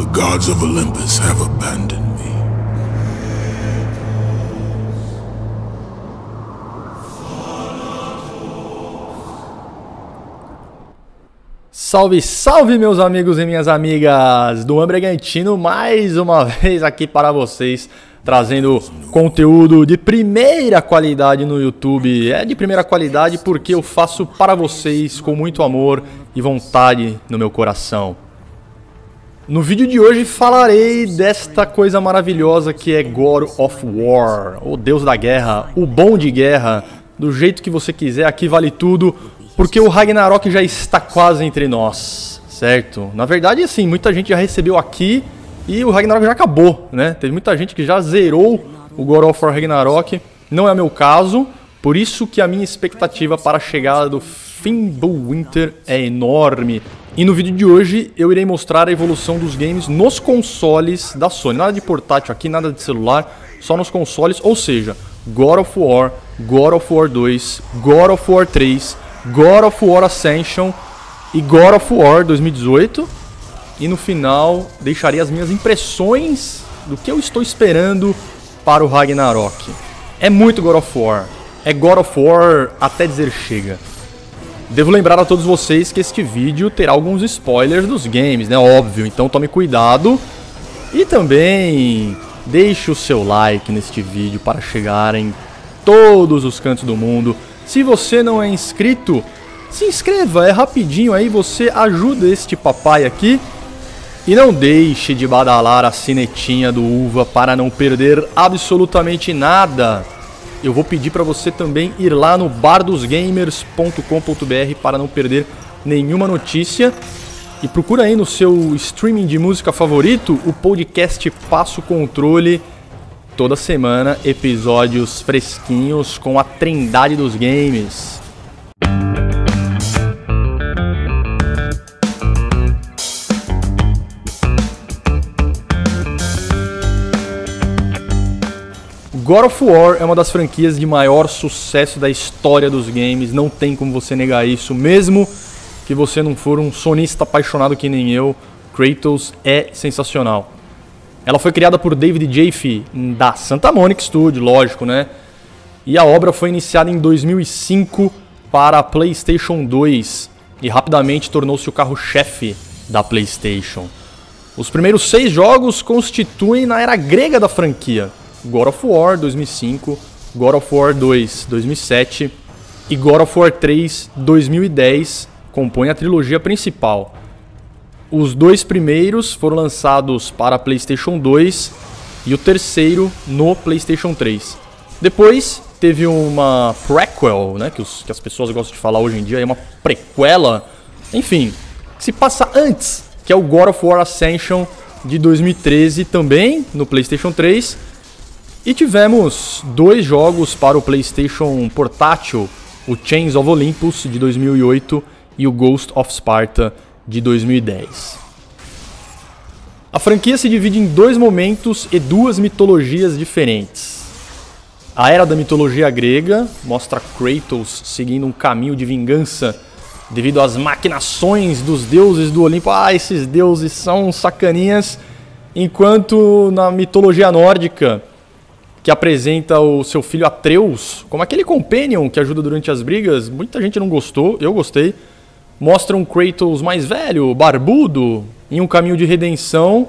The gods of Olympus have abandoned me. Salve, salve, meus amigos e minhas amigas do Bragantino, mais uma vez aqui para vocês, trazendo conteúdo de primeira qualidade no YouTube. É de primeira qualidade porque eu faço para vocês com muito amor e vontade no meu coração. No vídeo de hoje falarei desta coisa maravilhosa que é God of War, o deus da guerra, o bom de guerra, do jeito que você quiser, aqui vale tudo porque o Ragnarok já está quase entre nós, certo? Na verdade, assim, muita gente já recebeu aqui e o Ragnarok já acabou, né? Teve muita gente que já zerou o God of War Ragnarok. Não é o meu caso, por isso que a minha expectativa para a chegada do Fimbulwinter é enorme. E no vídeo de hoje eu irei mostrar a evolução dos games nos consoles da Sony. Nada de portátil aqui, nada de celular, só nos consoles, ou seja, God of War, God of War 2, God of War 3, God of War Ascension e God of War 2018. E no final deixarei as minhas impressões do que eu estou esperando para o Ragnarok. É muito God of War. É God of War até dizer chega. Devo lembrar a todos vocês que este vídeo terá alguns spoilers dos games, né? Óbvio, então tome cuidado. E também deixe o seu like neste vídeo para chegar em todos os cantos do mundo. Se você não é inscrito, se inscreva, é rapidinho aí, você ajuda este papai aqui. E não deixe de badalar a sinetinha do Uva para não perder absolutamente nada. Eu vou pedir para você também ir lá no bardosgamers.com.br para não perder nenhuma notícia. E procura aí no seu streaming de música favorito o podcast Passo Controle toda semana episódios fresquinhos com a trindade dos games. God of War é uma das franquias de maior sucesso da história dos games, não tem como você negar isso, mesmo que você não for um sonista apaixonado que nem eu, Kratos é sensacional. Ela foi criada por David Jaffe da Santa Monica Studio, lógico, né? E a obra foi iniciada em 2005 para a PlayStation 2 e rapidamente tornou-se o carro-chefe da PlayStation. Os primeiros seis jogos constituem na era grega da franquia: God of War 2005, God of War 2 2007 e God of War 3 2010 compõem a trilogia principal. Os dois primeiros foram lançados para PlayStation 2 e o terceiro no PlayStation 3. Depois teve uma prequel, né, que, os, que as pessoas gostam de falar hoje em dia, é uma prequela, enfim, que se passa antes, que é o God of War Ascension de 2013 também no PlayStation 3. E tivemos dois jogos para o PlayStation portátil, o Chains of Olympus de 2008 e o Ghost of Sparta de 2010. A franquia se divide em dois momentos e duas mitologias diferentes. A era da mitologia grega mostra Kratos seguindo um caminho de vingança devido às maquinações dos deuses do Olimpo. Ah, esses deuses são sacaninhas. Enquanto na mitologia nórdica, que apresenta o seu filho Atreus como aquele companion que ajuda durante as brigas, muita gente não gostou, eu gostei mostra um Kratos mais velho, barbudo, em um caminho de redenção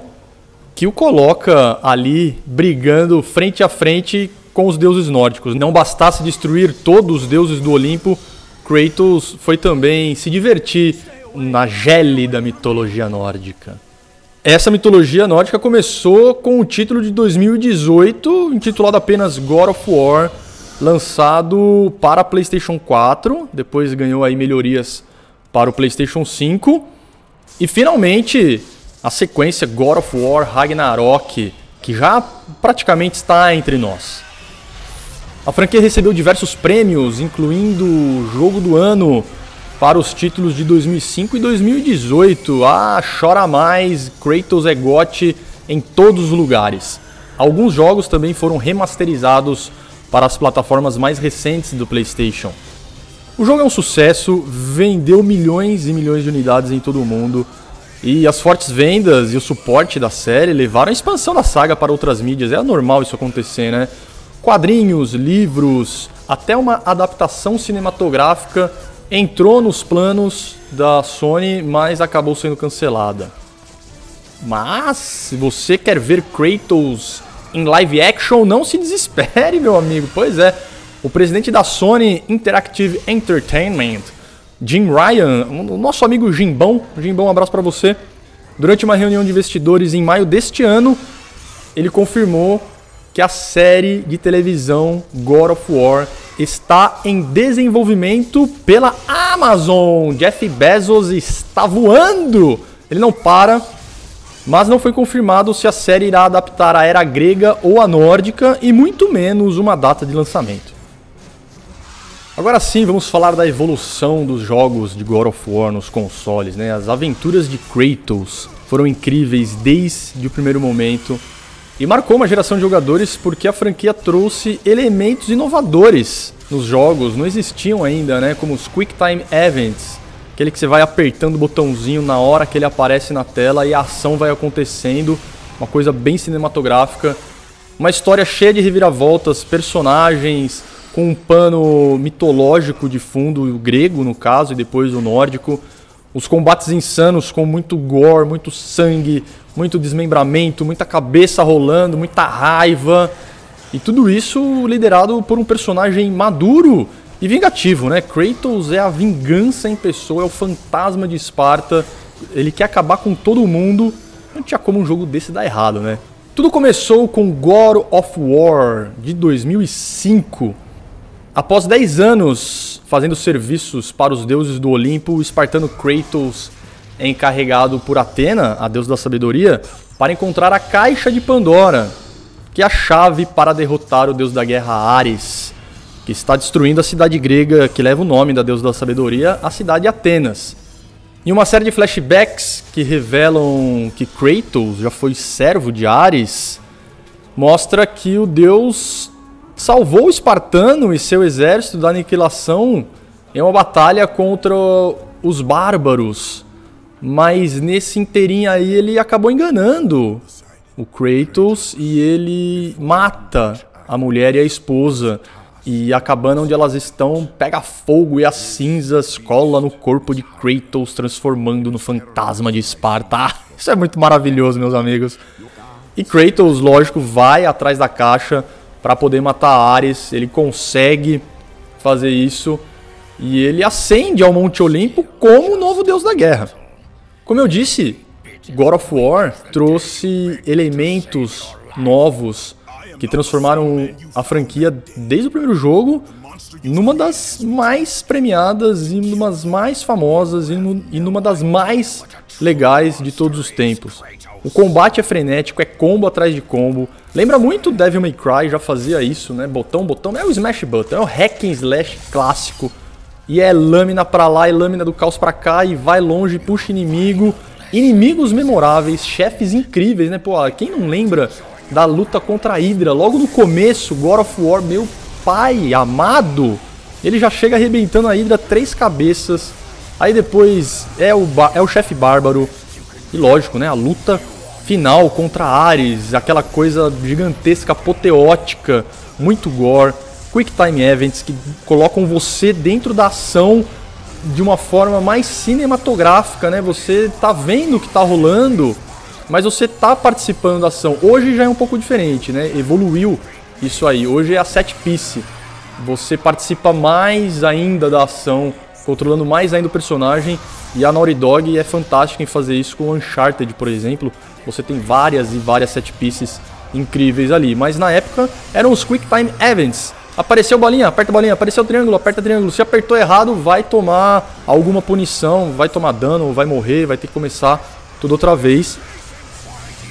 que o coloca ali brigando frente a frente com os deuses nórdicos. Não bastasse destruir todos os deuses do Olimpo, Kratos foi também se divertir na gélida mitologia nórdica. Essa mitologia nórdica começou com o título de 2018, intitulado apenas God of War, lançado para PlayStation 4, depois ganhou aí melhorias para o PlayStation 5. E finalmente a sequência God of War Ragnarok, que já praticamente está entre nós. A franquia recebeu diversos prêmios, incluindo o Jogo do Ano para os títulos de 2005 e 2018. Ah, chora mais, Kratos é GOT em todos os lugares. Alguns jogos também foram remasterizados para as plataformas mais recentes do PlayStation. O jogo é um sucesso, vendeu milhões e milhões de unidades em todo o mundo. E as fortes vendas e o suporte da série levaram a expansão da saga para outras mídias. É normal isso acontecer, né? Quadrinhos, livros, até uma adaptação cinematográfica entrou nos planos da Sony, mas acabou sendo cancelada. Mas, se você quer ver Kratos em live action, não se desespere, meu amigo. Pois é, o presidente da Sony Interactive Entertainment, Jim Ryan, o nosso amigo Jimbão, Jimbão, um abraço para você. Durante uma reunião de investidores em maio deste ano, ele confirmou que a série de televisão God of War está em desenvolvimento pela Amazon. Jeff Bezos está voando. Ele não para, mas não foi confirmado se a série irá adaptar a era grega ou a nórdica e muito menos uma data de lançamento. Agora sim, vamos falar da evolução dos jogos de God of War nos consoles, né? As aventuras de Kratos foram incríveis desde o primeiro momento e marcou uma geração de jogadores porque a franquia trouxe elementos inovadores nos jogos, não existiam ainda, né? Como os Quick Time Events, aquele que você vai apertando o botãozinho na hora que ele aparece na tela e a ação vai acontecendo, uma coisa bem cinematográfica, uma história cheia de reviravoltas, personagens com um pano mitológico de fundo, o grego no caso e depois o nórdico, os combates insanos com muito gore, muito sangue, muito desmembramento, muita cabeça rolando, muita raiva. E tudo isso liderado por um personagem maduro e vingativo, né? Kratos é a vingança em pessoa, é o fantasma de Esparta. Ele quer acabar com todo mundo. Não tinha como um jogo desse dar errado, né? Tudo começou com God of War de 2005. Após 10 anos fazendo serviços para os deuses do Olimpo, o espartano Kratos é encarregado por Atena, a deusa da sabedoria, para encontrar a caixa de Pandora, que é a chave para derrotar o deus da guerra Ares, que está destruindo a cidade grega que leva o nome da deusa da sabedoria, a cidade de Atenas. Em uma série de flashbacks que revelam que Kratos já foi servo de Ares, mostra que o deus salvou o espartano e seu exército da aniquilação em uma batalha contra os bárbaros mas nesse inteirinho aí ele acabou enganando o Kratos e ele mata a mulher e a esposa. E a cabana onde elas estão pega fogo e as cinzas cola no corpo de Kratos, transformando no fantasma de Esparta. Ah, isso é muito maravilhoso, meus amigos. E Kratos, lógico, vai atrás da caixa para poder matar Ares. Ele consegue fazer isso e ele ascende ao Monte Olimpo como o novo deus da guerra. Como eu disse, God of War trouxe elementos novos que transformaram a franquia desde o primeiro jogo numa das mais premiadas e numa das mais famosas e, e numa das mais legais de todos os tempos. O combate é frenético, é combo atrás de combo. Lembra muito Devil May Cry, já fazia isso, né? Botão, botão. É o Smash Button, é o hack and slash clássico e é lâmina para lá e lâmina do caos para cá e vai longe, puxa inimigo. Inimigos memoráveis, chefes incríveis, né? Pô, quem não lembra da luta contra a Hydra logo no começo, God of War, meu pai amado, ele já chega arrebentando a Hydra três cabeças. Aí depois é o, é o chefe bárbaro. E lógico, né? A luta final contra Ares, aquela coisa gigantesca, apoteótica, muito gore. Quick Time Events que colocam você dentro da ação de uma forma mais cinematográfica, né? Você tá vendo o que tá rolando, mas você tá participando da ação. Hoje já é um pouco diferente, né? Evoluiu isso aí. Hoje é a set piece. Você participa mais ainda da ação, controlando mais ainda o personagem. E a Naughty Dog é fantástica em fazer isso com Uncharted, por exemplo. Você tem várias e várias set pieces incríveis ali. Mas na época eram os Quick Time Events Apareceu bolinha, aperta bolinha, apareceu triângulo, aperta triângulo. Se apertou errado, vai tomar alguma punição, vai tomar dano, vai morrer, vai ter que começar tudo outra vez.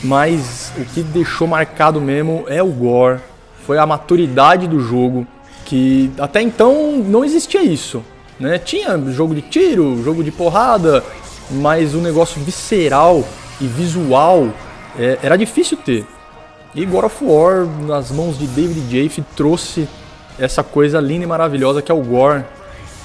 Mas o que deixou marcado mesmo é o gore, foi a maturidade do jogo, que até então não existia isso. Né? Tinha jogo de tiro, jogo de porrada, mas o negócio visceral e visual é, era difícil ter. E God of War, nas mãos de David Jaffe, trouxe essa coisa linda e maravilhosa que é o gore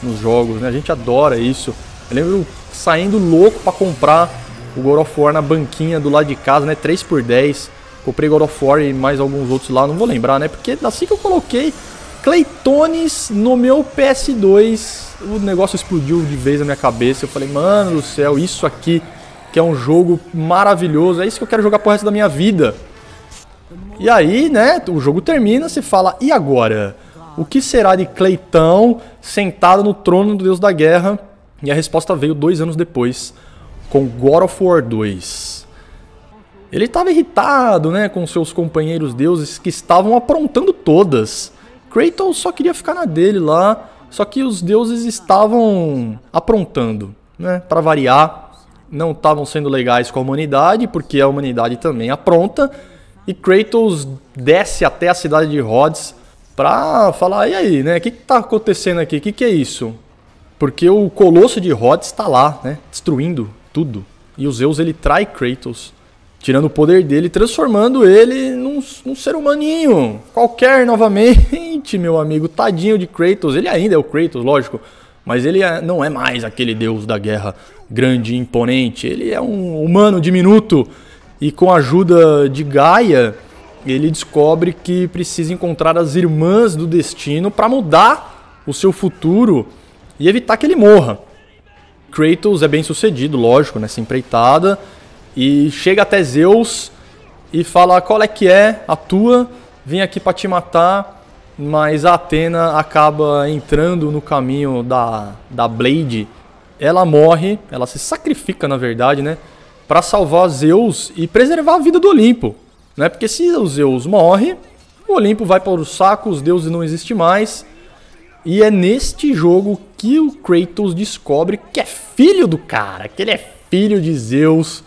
nos jogos, né? A gente adora isso. Eu lembro saindo louco para comprar o God of War na banquinha do lado de casa, né? 3 por 10 Comprei God of War e mais alguns outros lá, não vou lembrar, né? Porque assim que eu coloquei Claytones no meu PS2, o negócio explodiu de vez na minha cabeça. Eu falei, mano do céu, isso aqui que é um jogo maravilhoso, é isso que eu quero jogar pro resto da minha vida. E aí, né, o jogo termina, você fala, e agora? O que será de Cleitão sentado no trono do Deus da Guerra? E a resposta veio dois anos depois, com God of War 2. Ele estava irritado, né, com seus companheiros deuses que estavam aprontando todas. Kratos só queria ficar na dele lá, só que os deuses estavam aprontando, né, para variar, não estavam sendo legais com a humanidade, porque a humanidade também apronta. E Kratos desce até a cidade de Rhodes pra falar: e aí, né? O que, que tá acontecendo aqui? O que, que é isso? Porque o colosso de Rhodes está lá, né? Destruindo tudo. E o Zeus ele trai Kratos tirando o poder dele, transformando ele num, num, ser humaninho, qualquer novamente, meu amigo, tadinho de Kratos. Ele ainda é o Kratos, lógico, mas ele é, não é mais aquele deus da guerra grande e imponente. Ele é um humano diminuto e com a ajuda de Gaia, ele descobre que precisa encontrar as irmãs do destino para mudar o seu futuro e evitar que ele morra. Kratos é bem sucedido, lógico, nessa empreitada e chega até Zeus e fala qual é que é a tua, vim aqui para te matar, mas a Atena acaba entrando no caminho da, da Blade. Ela morre, ela se sacrifica na verdade, né, para salvar Zeus e preservar a vida do Olimpo, né? Porque se o Zeus morre, o Olimpo vai para o saco, os deuses não existem mais. E é neste jogo que o Kratos descobre que é filho do cara, que ele é filho de Zeus.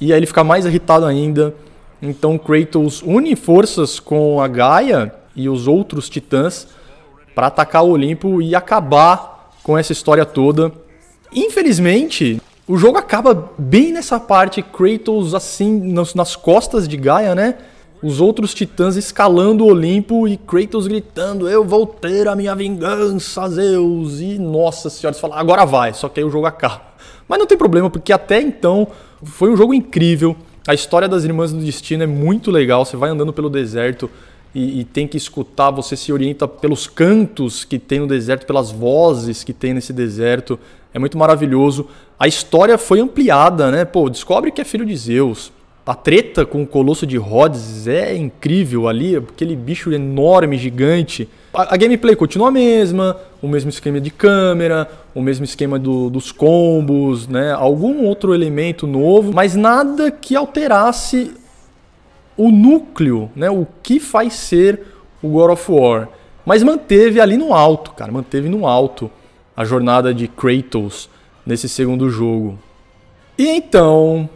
E aí ele fica mais irritado ainda. Então Kratos une forças com a Gaia e os outros titãs para atacar o Olimpo e acabar com essa história toda. Infelizmente, o jogo acaba bem nessa parte, Kratos assim nas, nas costas de Gaia, né? Os outros titãs escalando o Olimpo e Kratos gritando: Eu vou ter a minha vingança, Zeus! E nossa senhora, você fala: Agora vai, só que aí o jogo acaba. Mas não tem problema, porque até então foi um jogo incrível. A história das Irmãs do Destino é muito legal. Você vai andando pelo deserto e, e, tem que escutar, você se orienta pelos cantos que tem no deserto, pelas vozes que tem nesse deserto. É muito maravilhoso. A história foi ampliada, né? Pô, descobre que é filho de Zeus. A treta com o Colosso de Rhodes é incrível ali, aquele bicho enorme, gigante. A, a gameplay continua a mesma, o mesmo esquema de câmera, o mesmo esquema do, dos combos, né? Algum outro elemento novo, mas nada que alterasse o núcleo, né? O que faz ser o God of War. Mas manteve ali no alto, cara, manteve no alto a jornada de Kratos nesse segundo jogo. E então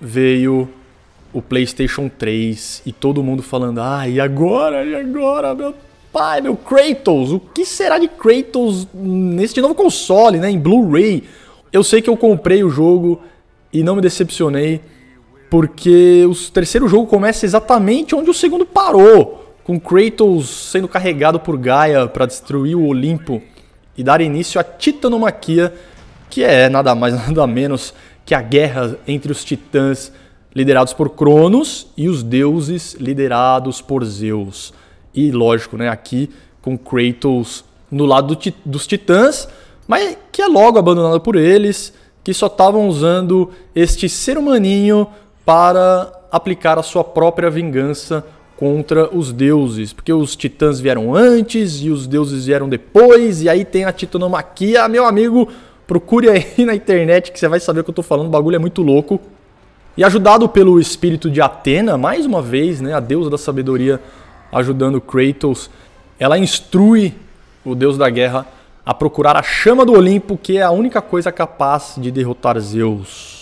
veio o PlayStation 3 e todo mundo falando: "Ah, e agora? E agora, meu pai, meu Kratos? O que será de Kratos neste novo console, né, em Blu-ray?" Eu sei que eu comprei o jogo e não me decepcionei, porque o terceiro jogo começa exatamente onde o segundo parou, com Kratos sendo carregado por Gaia para destruir o Olimpo e dar início à Titanomaquia, que é nada mais nada menos que a guerra entre os titãs liderados por Cronos e os deuses liderados por Zeus. E lógico, né, aqui com Kratos no lado do, dos titãs, mas que é logo abandonado por eles, que só estavam usando este ser humaninho para aplicar a sua própria vingança contra os deuses, porque os titãs vieram antes e os deuses vieram depois, e aí tem a titanomaquia. Meu amigo, procure aí na internet que você vai saber o que eu tô falando, o bagulho é muito louco. E ajudado pelo espírito de Atena, mais uma vez, né, a deusa da sabedoria ajudando Kratos, ela instrui o deus da guerra a procurar a chama do Olimpo, que é a única coisa capaz de derrotar Zeus.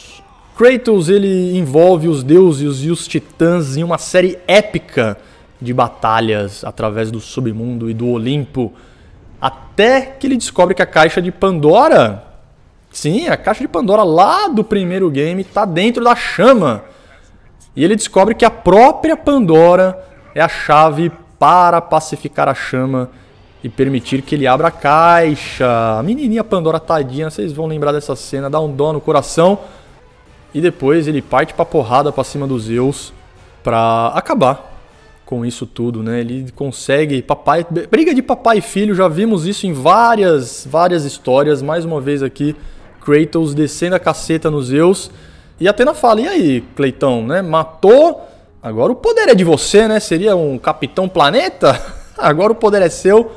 Kratos ele envolve os deuses e os titãs em uma série épica de batalhas através do submundo e do Olimpo, até que ele descobre que a caixa de Pandora Sim, a caixa de Pandora lá do primeiro game está dentro da chama. E ele descobre que a própria Pandora é a chave para pacificar a chama e permitir que ele abra a caixa. A menininha Pandora tadinha, vocês vão lembrar dessa cena, dá um dó no coração. E depois ele parte pra porrada pra cima dos Zeus pra acabar com isso tudo, né? Ele consegue papai, briga de papai e filho, já vimos isso em várias, várias histórias, mais uma vez aqui, Kratos descendo a caceta nos Zeus. E Atena fala: "E aí, Cleitão, né? Matou, agora o poder é de você, né? Seria um capitão planeta? agora o poder é seu".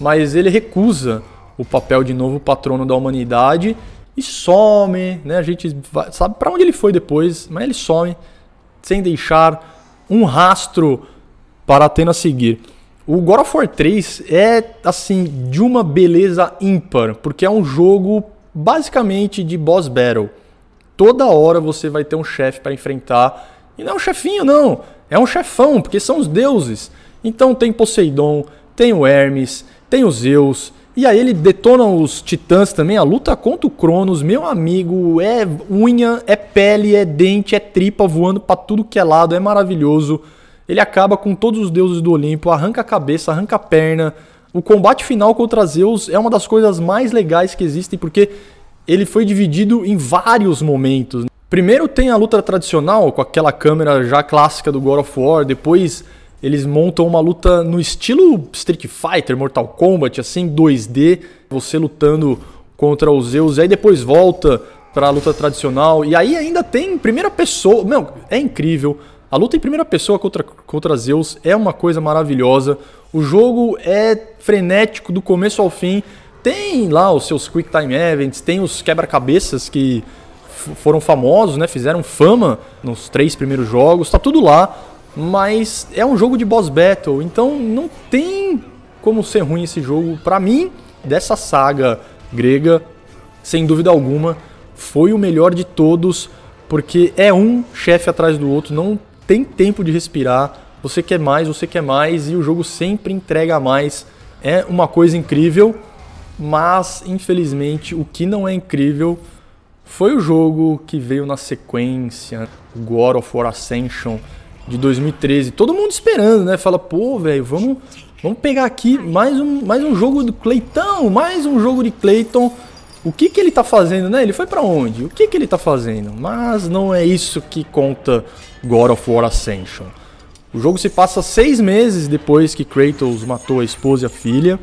Mas ele recusa o papel de novo patrono da humanidade e some, né? A gente sabe para onde ele foi depois, mas ele some sem deixar um rastro para Atena seguir. O God of War 3 é assim de uma beleza ímpar, porque é um jogo basicamente de boss battle. Toda hora você vai ter um chefe para enfrentar. E não é um chefinho, não. É um chefão, porque são os deuses. Então tem Poseidon, tem o Hermes, tem os Zeus, e aí ele detona os titãs também. A luta contra o Cronos, meu amigo, é unha, é pele, é dente, é tripa voando para tudo que é lado, é maravilhoso. Ele acaba com todos os deuses do Olimpo, arranca a cabeça, arranca a perna. O combate final contra Zeus é uma das coisas mais legais que existem porque ele foi dividido em vários momentos. Primeiro tem a luta tradicional com aquela câmera já clássica do God of War, depois eles montam uma luta no estilo Street Fighter, Mortal Kombat, assim, 2D, você lutando contra os Zeus, e aí depois volta para a luta tradicional, e aí ainda tem primeira pessoa, meu, é incrível. A luta em primeira pessoa contra, contra Zeus é uma coisa maravilhosa. O jogo é frenético do começo ao fim. Tem lá os seus Quick Time Events, tem os quebra-cabeças que foram famosos, né? Fizeram fama nos três primeiros jogos, tá tudo lá. Mas é um jogo de boss battle, então não tem como ser ruim esse jogo. Para mim, dessa saga grega, sem dúvida alguma, foi o melhor de todos, porque é um chefe atrás do outro, não tem tempo de respirar. Você quer mais, você quer mais, e o jogo sempre entrega mais. É uma coisa incrível, mas infelizmente o que não é incrível foi o jogo que veio na sequência, God of War Ascension de 2013. Todo mundo esperando, né? Fala, pô, velho, vamos, vamos pegar aqui mais um, mais um jogo do Clayton, mais um jogo de Clayton. O que que ele tá fazendo, né? Ele foi para onde? O que que ele tá fazendo? Mas não é isso que conta God of War Ascension. O jogo se passa seis meses depois que Kratos matou a esposa e a filha.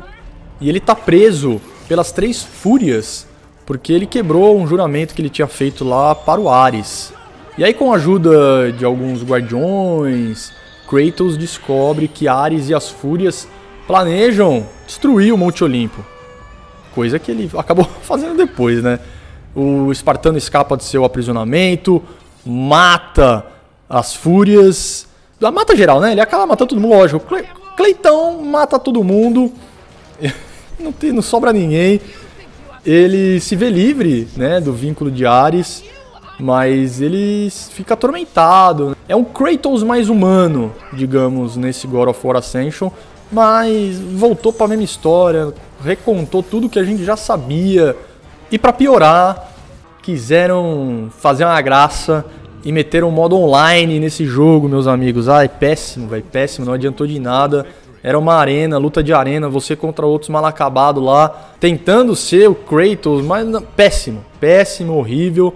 E ele tá preso pelas três fúrias, porque ele quebrou um juramento que ele tinha feito lá para o Ares. E aí, com a ajuda de alguns guardiões, Kratos descobre que Ares e as Fúrias planejam destruir o Monte Olimpo. Coisa que ele acabou fazendo depois, né? O Espartano escapa de seu aprisionamento, mata as Fúrias. Mata geral, né? Ele acaba matando todo mundo, lógico. Cleitão mata todo mundo. Não, tem, não sobra ninguém. Ele se vê livre né, do vínculo de Ares mas ele fica atormentado. É um Kratos mais humano, digamos, nesse God of War Ascension, mas voltou para a mesma história, recontou tudo que a gente já sabia. E para piorar, quiseram fazer uma graça e meteram um modo online nesse jogo, meus amigos. Ai, péssimo, velho, péssimo, não adiantou de nada. Era uma arena, luta de arena, você contra outros mal acabados lá, tentando ser o Kratos, mas não, péssimo, péssimo, horrível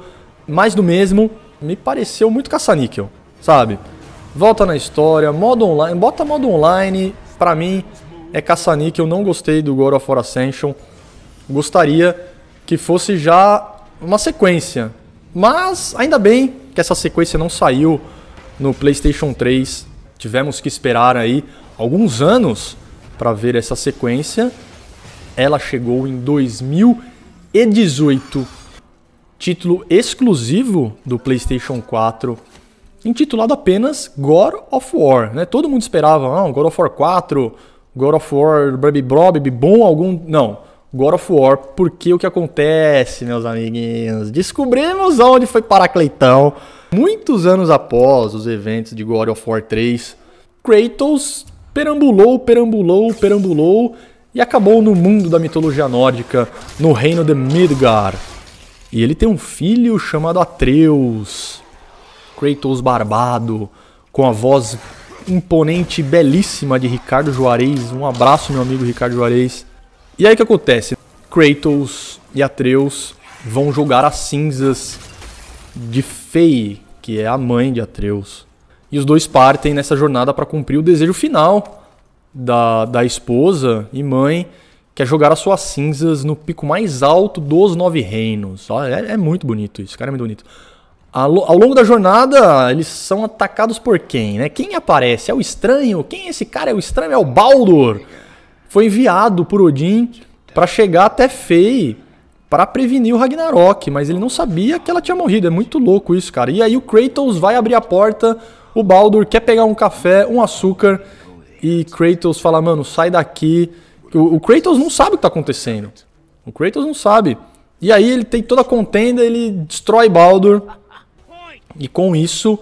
mais do mesmo, me pareceu muito caça-níquel, sabe? Volta na história, modo online, bota modo online, pra mim é caça-níquel, não gostei do God of War Ascension. Gostaria que fosse já uma sequência, mas ainda bem que essa sequência não saiu no PlayStation 3. Tivemos que esperar aí alguns anos para ver essa sequência. Ela chegou em 2018 título exclusivo do PlayStation 4, intitulado apenas God of War. Né? Todo mundo esperava, ah, God of War 4, God of War Baby Baby bom algum. Não, God of War, porque o que acontece, meus amiguinhos? Descobrimos onde foi parar Cleitão. Muitos anos após os eventos de God of War 3, Kratos perambulou, perambulou, perambulou e acabou no mundo da mitologia nórdica, no reino de Midgard. E ele tem um filho chamado Atreus, Kratos barbado, com a voz imponente, belíssima de Ricardo Juarez. Um abraço, meu amigo Ricardo Juarez. E aí o que acontece? Kratos e Atreus vão jogar as cinzas de Fei, que é a mãe de Atreus. E os dois partem nessa jornada para cumprir o desejo final da, da esposa e mãe, que é jogar as suas cinzas no pico mais alto dos nove reinos. É, é muito bonito isso, cara, é muito bonito. Ao, longo da jornada, eles são atacados por quem, né? Quem aparece? É o estranho? Quem é esse cara? É o estranho? É o Baldur. Foi enviado por Odin para chegar até Fei para prevenir o Ragnarok, mas ele não sabia que ela tinha morrido. É muito louco isso, cara. E aí o Kratos vai abrir a porta, o Baldur quer pegar um café, um açúcar e Kratos fala: "Mano, sai daqui". O, o Kratos não sabe o que tá acontecendo. O Kratos não sabe. E aí ele tem toda a contenda, ele destrói Baldur. E com isso,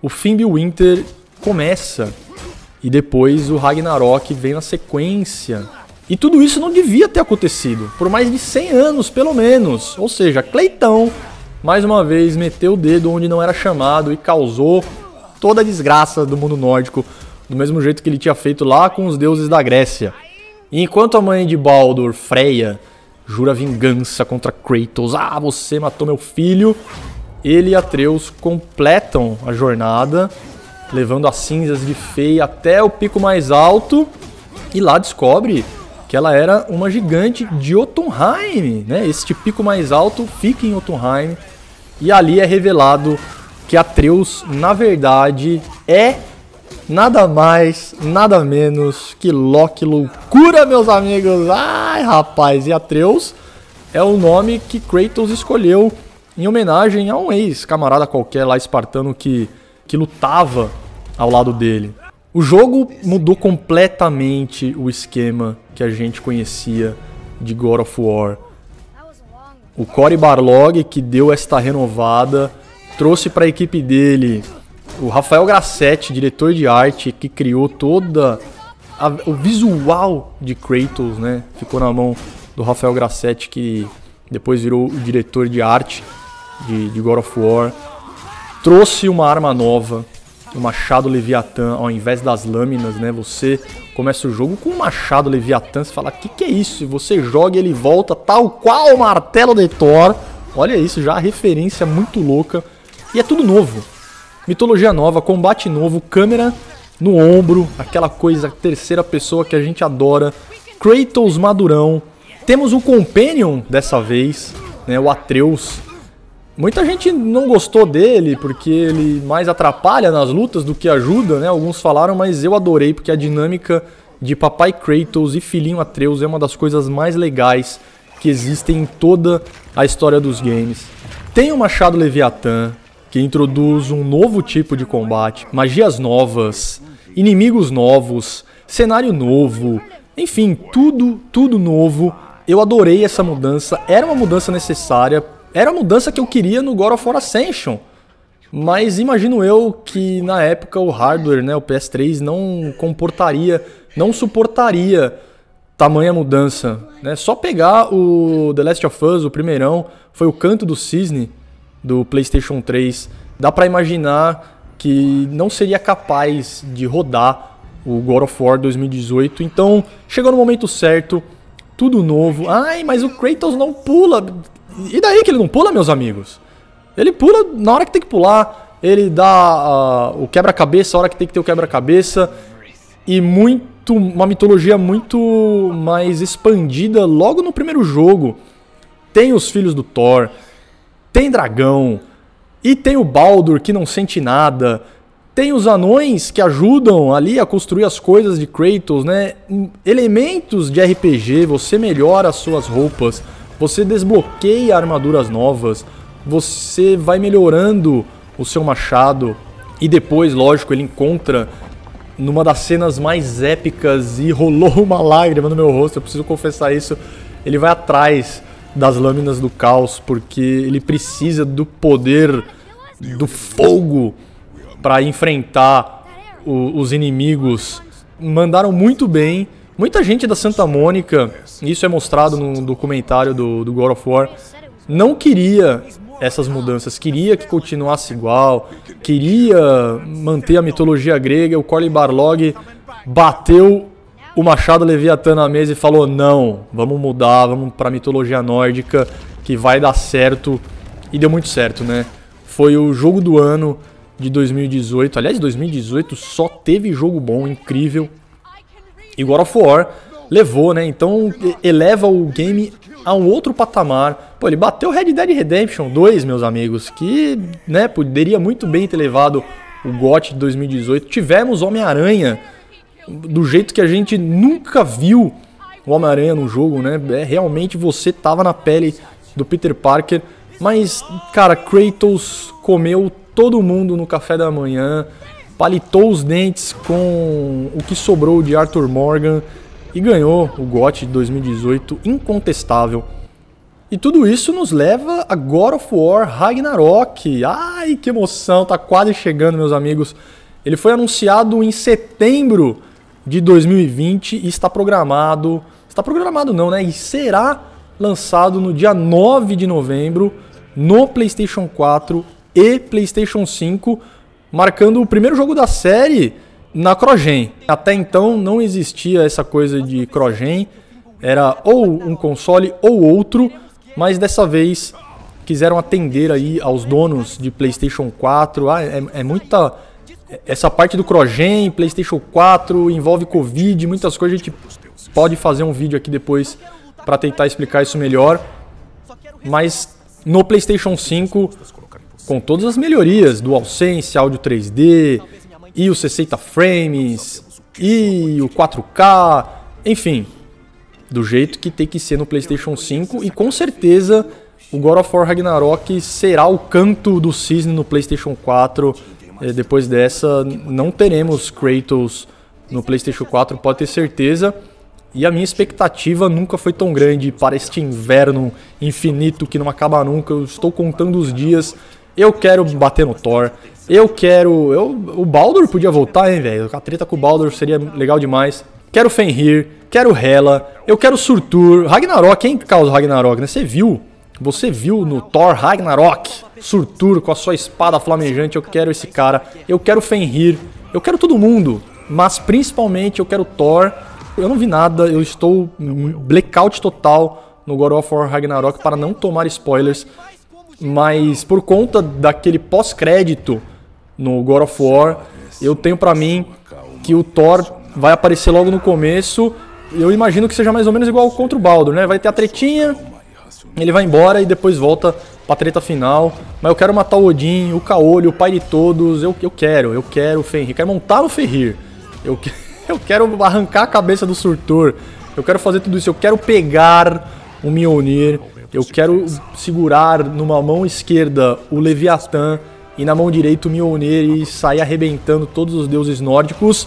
o Fimbulwinter começa. E depois o Ragnarok vem na sequência. E tudo isso não devia ter acontecido, por mais de 100 anos pelo menos. Ou seja, Cleitão, mais uma vez, meteu o dedo onde não era chamado e causou toda a desgraça do mundo nórdico, do mesmo jeito que ele tinha feito lá com os deuses da Grécia. E enquanto a mãe de Baldur, Freya, jura vingança contra Kratos, ah, você matou meu filho, ele e Atreus completam a jornada levando as cinzas de Fei até o pico mais alto e lá descobre que ela era uma gigante de Jotunheim, né? Este pico mais alto fica em Jotunheim e ali é revelado que Atreus, na verdade, é nada mais, nada menos que Loki Loucura, meus amigos. Ai, rapaz, e Atreus é o nome que Kratos escolheu em homenagem a um ex-camarada qualquer lá espartano que, que lutava ao lado dele. O jogo mudou completamente o esquema que a gente conhecia de God of War. O Cory Barlog, que deu esta renovada, trouxe para a equipe dele o Rafael Grassetti, diretor de arte, que criou toda a, o visual de Kratos, né? Ficou na mão do Rafael Grassetti, que depois virou o diretor de arte de, de God of War. Trouxe uma arma nova, o machado Leviatã ao invés das lâminas, né? Você começa o jogo com o machado Leviatã, você fala, o que, que é isso? E você joga e ele volta tal qual o martelo de Thor. Olha isso, já a referência muito louca. E é tudo novo. Mitologia nova, combate novo, câmera no ombro, aquela coisa terceira pessoa que a gente adora. Kratos madurão. Temos um Companion dessa vez, né? O Atreus Muita gente não gostou dele porque ele mais atrapalha nas lutas do que ajuda, né? Alguns falaram, mas eu adorei porque a dinâmica de papai Kratos e filhinho Atreus é uma das coisas mais legais que existem em toda a história dos games. Tem o Machado Leviatã, que introduz um novo tipo de combate, magias novas, inimigos novos, cenário novo, enfim, tudo, tudo novo. Eu adorei essa mudança, era uma mudança necessária era a mudança que eu queria no God of War Ascension. Mas imagino eu que na época o hardware, né, o PS3 não comportaria, não suportaria tamanha mudança, né? Só pegar o The Last of Us, o primeirão, foi o canto do cisne do PlayStation 3. Dá para imaginar que não seria capaz de rodar o God of War 2018. Então, chegou no momento certo, tudo novo. Ai, mas o Kratos não pula. E daí que ele não pula, meus amigos? Ele pula na hora que tem que pular, ele dá uh, o quebra-cabeça na hora que tem que ter o quebra-cabeça. E muito. Uma mitologia muito mais expandida logo no primeiro jogo. Tem os filhos do Thor, tem dragão, e tem o Baldur que não sente nada. Tem os anões que ajudam ali a construir as coisas de Kratos, né? Elementos de RPG, você melhora as suas roupas você desbloqueia armaduras novas, você vai melhorando o seu machado e depois, lógico, ele encontra numa das cenas mais épicas e rolou uma lágrima no meu rosto, eu preciso confessar isso. Ele vai atrás das lâminas do caos porque ele precisa do poder do fogo para enfrentar o, os inimigos. Mandaram muito bem Muita gente da Santa Mônica, isso é mostrado no documentário do, do God of War, não queria essas mudanças, queria que continuasse igual, queria manter a mitologia grega. O Corley Barlog bateu o machado Leviatã na mesa e falou: não, vamos mudar, vamos para a mitologia nórdica, que vai dar certo. E deu muito certo, né? foi o jogo do ano de 2018. Aliás, 2018 só teve jogo bom, incrível. E God of War levou, né? Então eleva o game a um outro patamar. Pô, ele bateu Red Dead Redemption 2, meus amigos, que, né, poderia muito bem ter levado o GOT de 2018. Tivemos Homem-Aranha do jeito que a gente nunca viu o Homem-Aranha no jogo, né? É, realmente você tava na pele do Peter Parker, mas cara, Kratos comeu todo mundo no café da manhã, palitou os dentes com o que sobrou de Arthur Morgan e ganhou o GOT de 2018 incontestável. E tudo isso nos leva a God of War Ragnarok. Ai, que emoção, tá quase chegando, meus amigos. Ele foi anunciado em setembro de 2020 e está programado, está programado não, né? E será lançado no dia 9 de novembro no PlayStation 4 e PlayStation 5, marcando o primeiro jogo da série na Crogen. Até então não existia essa coisa de Crogen, era ou um console ou outro, mas dessa vez quiseram atender aí aos donos de PlayStation 4. Ah, é, é muita essa parte do Crogen, PlayStation 4 envolve Covid, muitas coisas. A gente pode fazer um vídeo aqui depois para tentar explicar isso melhor. Mas no PlayStation 5, com todas as melhorias, DualSense, áudio 3D, e os 60 frames, e o 4K, enfim, do jeito que tem que ser no PlayStation 5 e com certeza o God of War Ragnarok será o canto do cisne no PlayStation 4. É, depois dessa, não teremos Kratos no PlayStation 4, pode ter certeza. E a minha expectativa nunca foi tão grande para este inverno infinito que não acaba nunca. Eu estou contando os dias. Eu quero bater no Thor. Eu quero. Eu, o Baldur podia voltar, hein, velho? A treta com o Baldur seria legal demais. Quero Fenrir, quero Hela, eu quero Surtur. Ragnarok, quem causa Ragnarok, né? Você viu? Você viu no Thor Ragnarok? Surtur com a sua espada flamejante. Eu quero esse cara. Eu quero Fenrir. Eu quero todo mundo. Mas principalmente eu quero Thor. Eu não vi nada. Eu estou blackout total no God of War Ragnarok para não tomar spoilers. Mas por conta daquele pós-crédito no God of War, eu tenho para mim que o Thor vai aparecer logo no começo. Eu imagino que seja mais ou menos igual contra o Baldur, né? Vai ter a tretinha, ele vai embora e depois volta pra treta final. Mas eu quero matar o Odin, o Caolho, o pai de todos. Eu, eu quero, eu quero o Fenrir. Quero montar o Ferrir. Eu, eu quero arrancar a cabeça do Surtur. Eu quero fazer tudo isso. Eu quero pegar o Mjolnir. Eu quero segurar numa mão esquerda o Leviatã e na mão direita o Mjolnir e sair arrebentando todos os deuses nórdicos.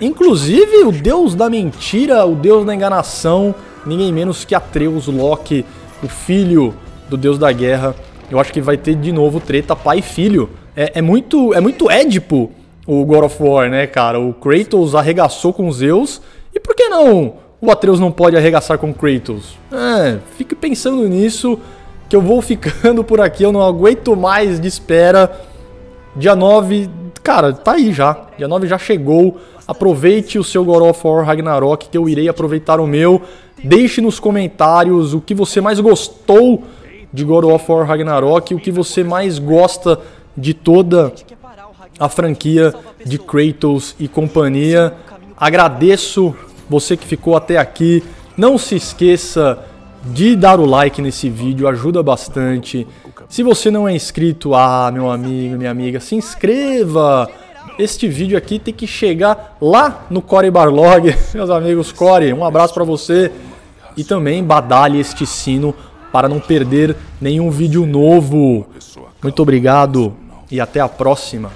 Inclusive o deus da mentira, o deus da enganação, ninguém menos que Atreus, Loki, o filho do deus da guerra. Eu acho que vai ter de novo treta pai e filho. É, é muito é muito Édipo o God of War, né, cara? O Kratos arregaçou com Zeus. E por que não o Atreus não pode arregaçar com Kratos? É, fique pensando nisso que eu vou ficando por aqui, eu não aguento mais de espera. Dia 9, cara, tá aí já. Dia 9 já chegou. Aproveite o seu God of War Ragnarok, que eu irei aproveitar o meu. Deixe nos comentários o que você mais gostou de God of War Ragnarok, o que você mais gosta de toda a franquia de Kratos e companhia. Agradeço você que ficou até aqui. Não se esqueça de dar o like nesse vídeo, ajuda bastante. Se você não é inscrito, ah, meu amigo, minha amiga, se inscreva! Este vídeo aqui tem que chegar lá no Core Barlog. Meus amigos Core, um abraço para você. E também badale este sino para não perder nenhum vídeo novo. Muito obrigado e até a próxima.